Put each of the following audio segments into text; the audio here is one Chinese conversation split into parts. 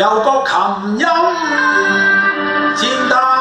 有个琴音渐淡。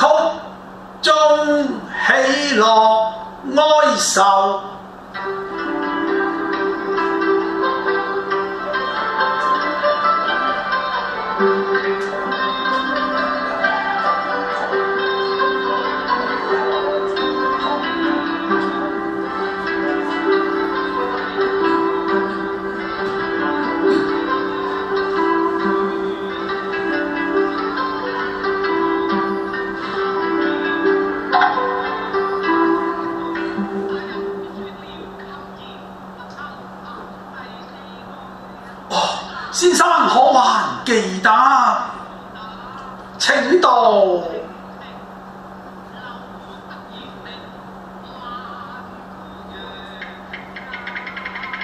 曲中喜乐哀愁。还记得，请道。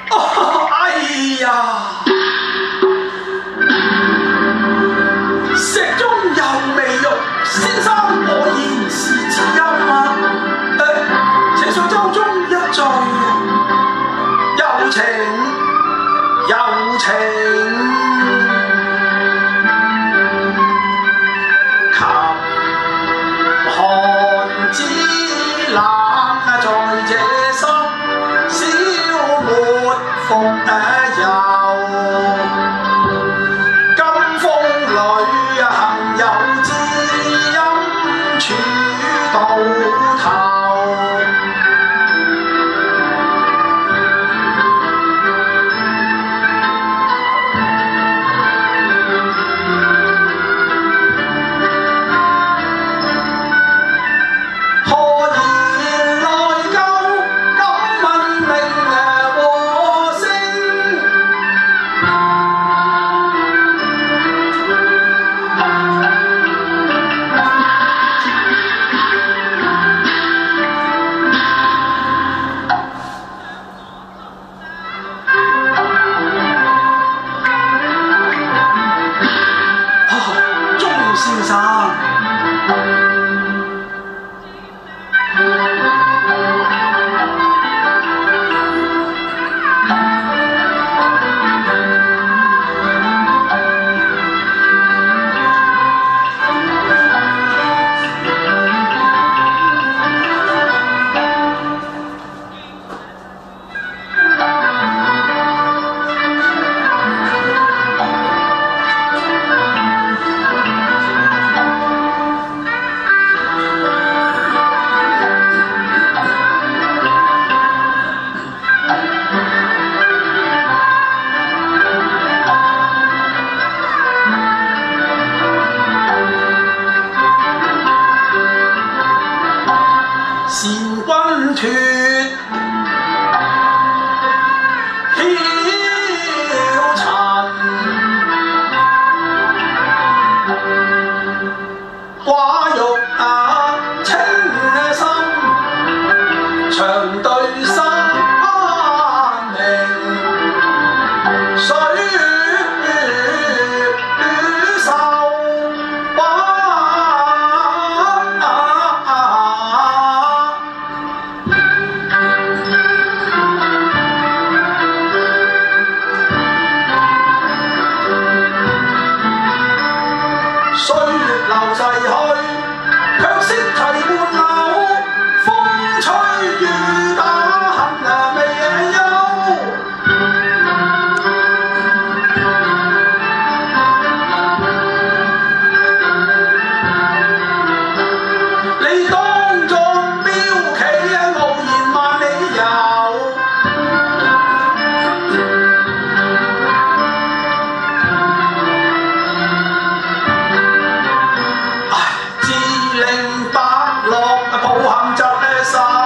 哎呀，食中有味肉，先生。ہم جب ایسا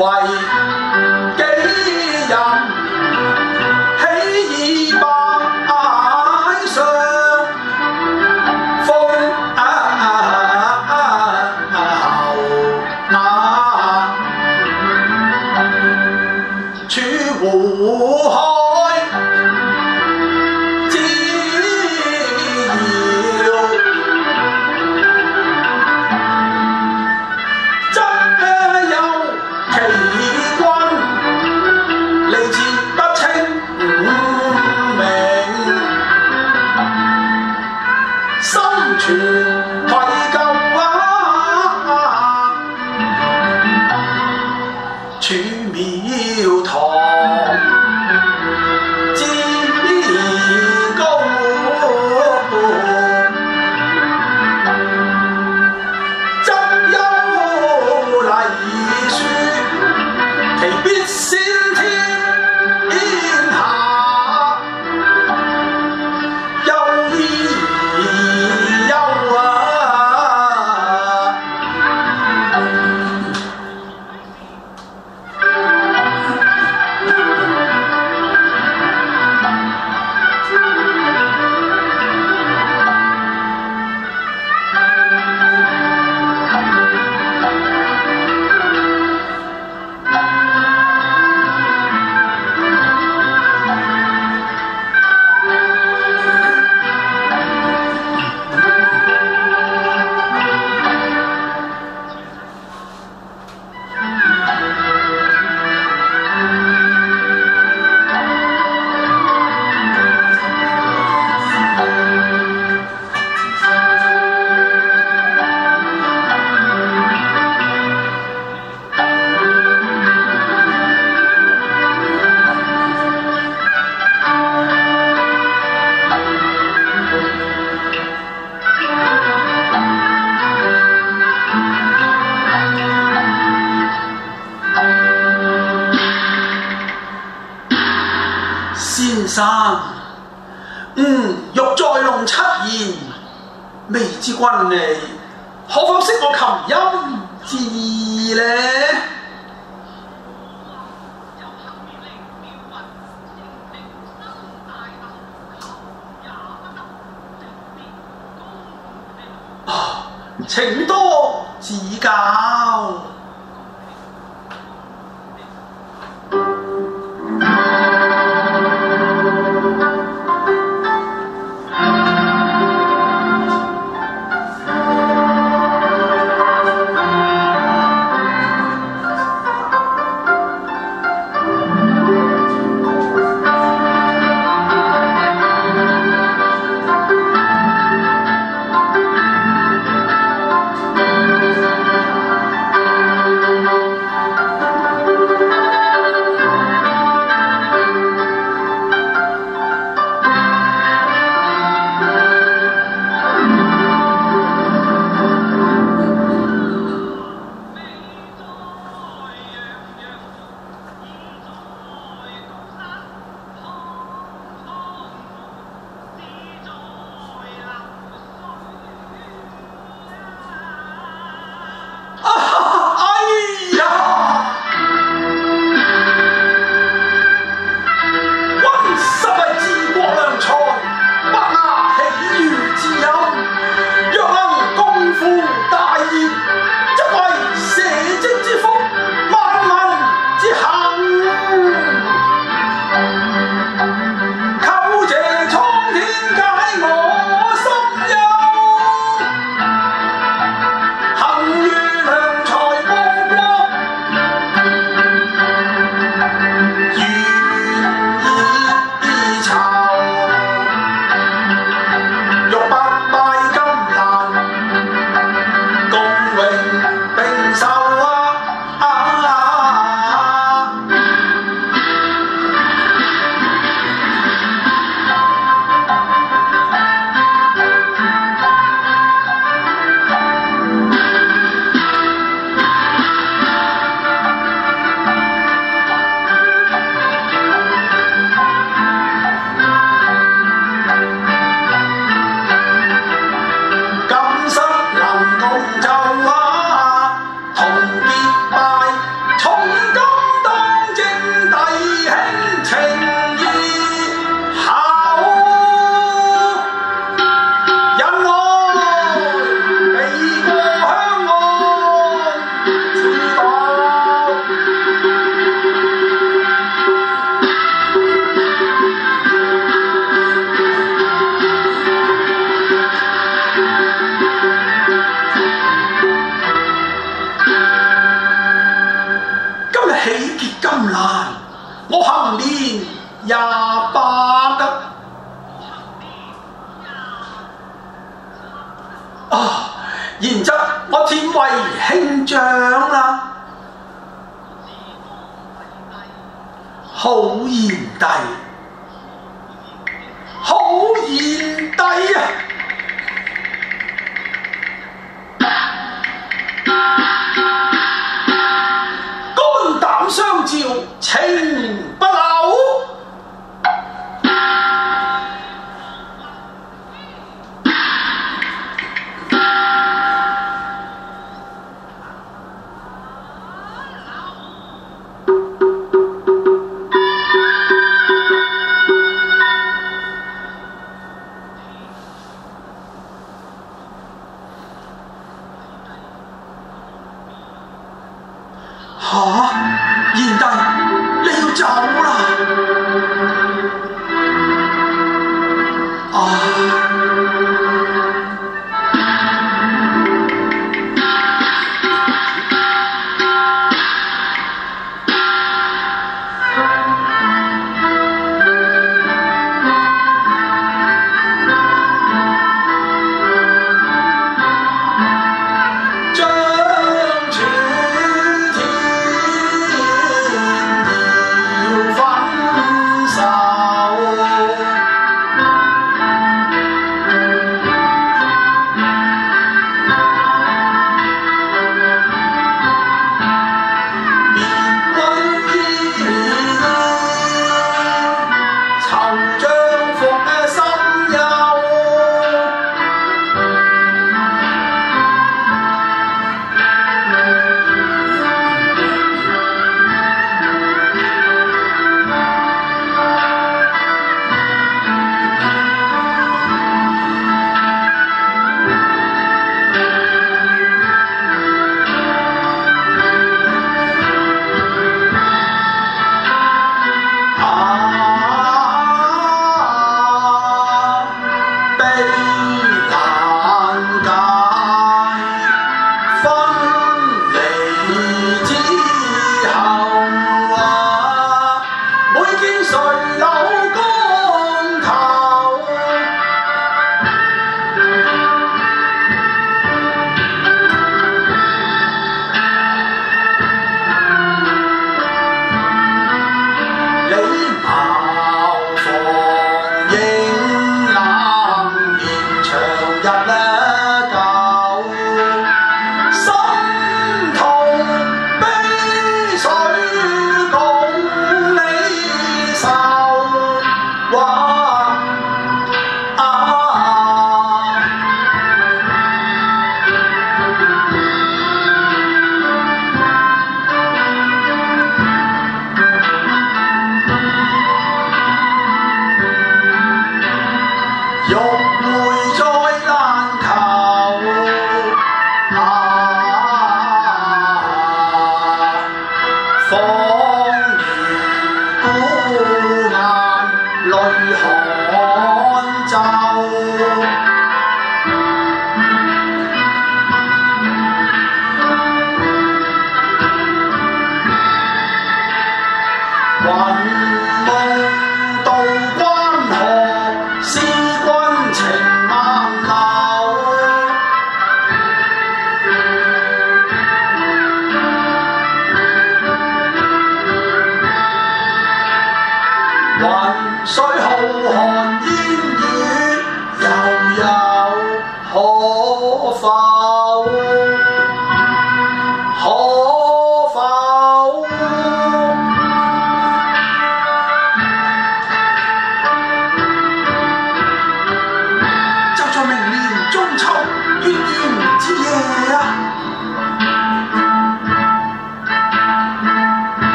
为几人岂以百岁？君你可否识我琴音之意呢？情多指教。旧情不老。